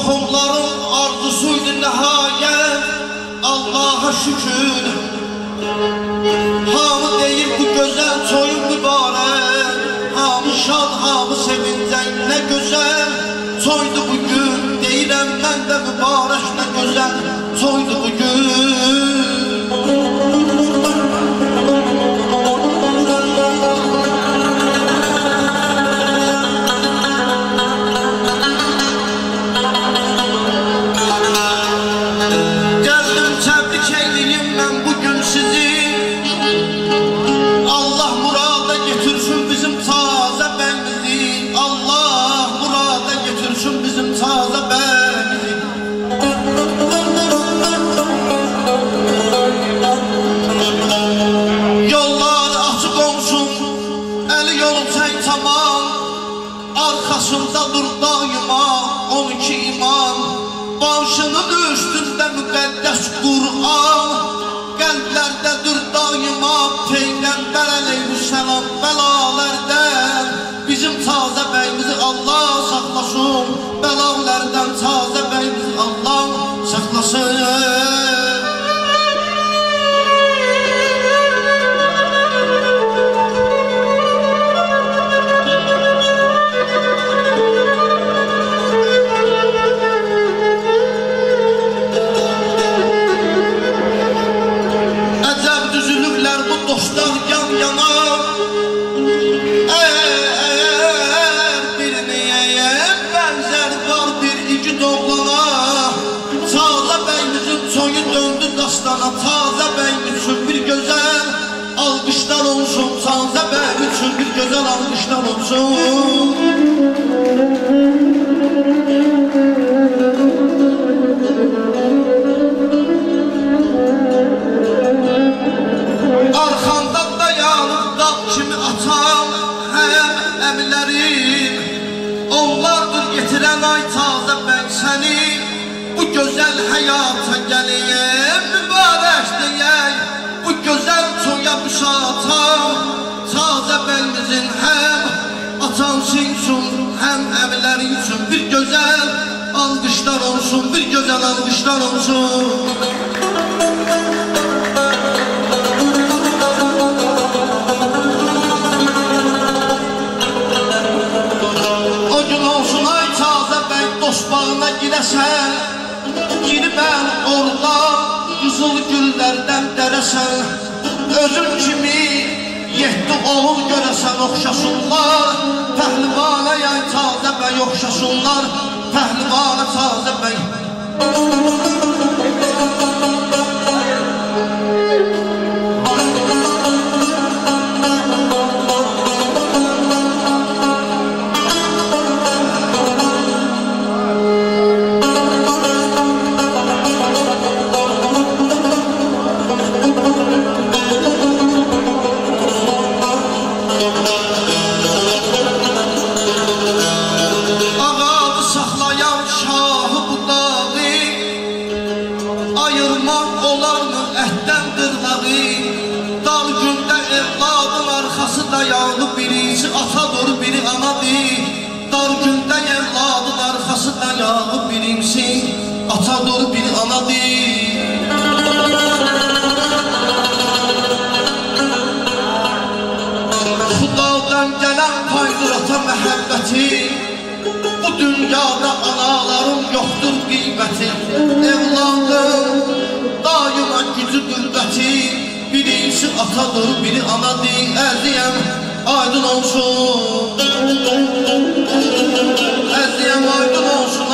Qohumlarım Arzusuydu nəhayət Allaha şükür. Hamı deyir bu gözəl toyun mübarək Hamı şad, hamı sevincək Nə gözəl toydu bugün Deyirəm mən də mübarək Nə gözəl toydu bugün Çək tamam Arkasında dur daima 12 imam Başının üstünde müqəddəs Qur'an. Qəlblərdədir daima Peyğəmbər əleyhisselam Bəlalərdən Bizim tazə bəyimizi Allah saxlasın Bəlalərdən tazə bəyimizi Allah saxlasın dastana Tazə bəyim üçün bir gözəl alqışlar olsun Tazə bəyim üçün bir gözəl alqışlar olsun. Arxanda dayanıb dağ kimi atan həm əmilərim. Onlardır getirən ay alqışlar olsun. O gün olsun ay tazə bəy dost bağına girəsən Girmən orada qızıl güllərdən dərəsən Özün kimi yetdi oğul görəsən oxşasınlar Pəhlimana yay tazə bəy oxşasınlar Pəhlimana tazə bəy Ayırmaq olarmı əhdən dırnağı? Dar gündə evladın arxası dayanı Birisi atadır, biri anadır Dar gündə evladın arxası dayanı Birisi atadır, biri anadır Xudadan gələn paydır ata məhəbbəti Bu dünyada anaların yoxdur qiyməti Evladım daima gücü qüvvəti Birisi atadır, biri anadır Əziyəm aydın olsun. Əziyəm aydın olsun